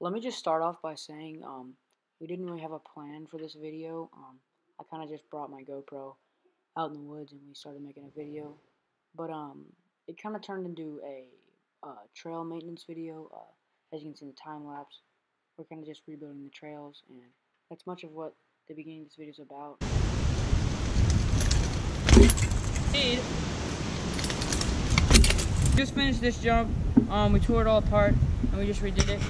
let me just start off by saying um, we didn't really have a plan for this video. Um, I kind of just brought my GoPro out in the woods and we started making a video. But um, it kind of turned into a uh, trail maintenance video. Uh, as you can see in the time lapse, we're kind of just rebuilding the trails, and that's much of what the beginning of this video is about. Just finished this jump. Um, we tore it all apart and we just redid it.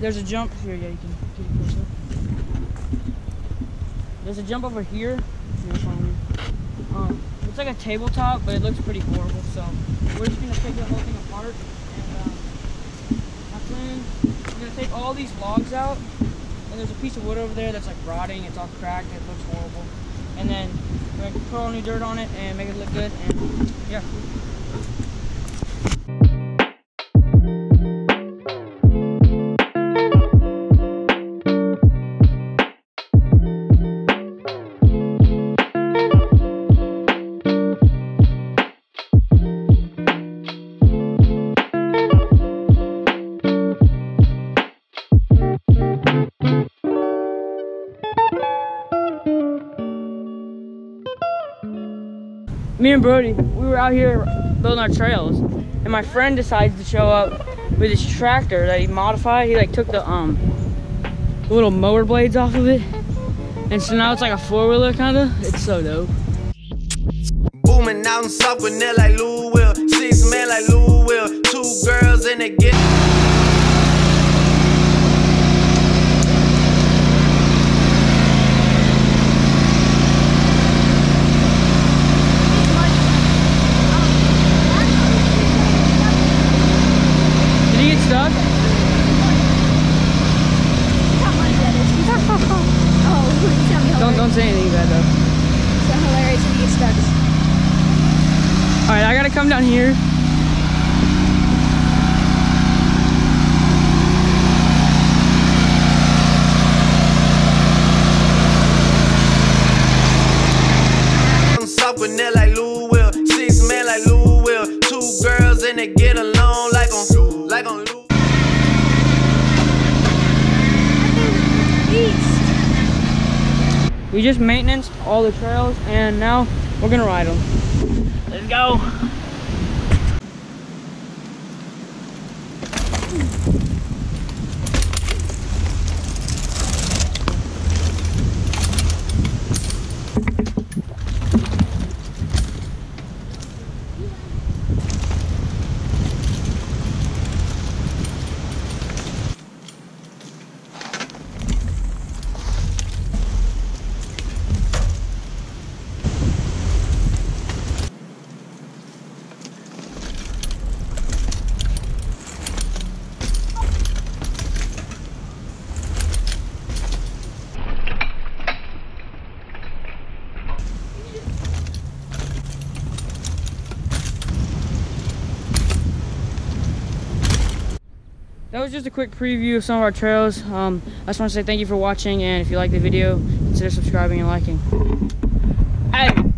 There's a jump here. Yeah, you can get closer. There's a jump over here. Um, it's like a tabletop, but it looks pretty horrible. So we're just gonna take the whole thing apart. And um, my plan, I'm gonna take all these logs out. And there's a piece of wood over there that's like rotting. It's all cracked. It looks horrible. And then we're gonna put all new dirt on it and make it look good. And yeah. Me and Brody, we were out here building our trails, and my friend decides to show up with his tractor that he modified. He like took the um the little mower blades off of it, and so now it's like a four wheeler kind of. It's so dope. Booming out in South like Louisville, six men like Louisville, two girls in the get. Don't say anything bad though. So hilarious if you get stuck. Alright, I gotta come down here. like Louisville, six men like Louisville, two girls and they get along like on like on We just maintenance all the trails and now we're gonna ride them. Let's go. That was just a quick preview of some of our trails. Um, I just want to say thank you for watching, and if you like the video, consider subscribing and liking. Hey!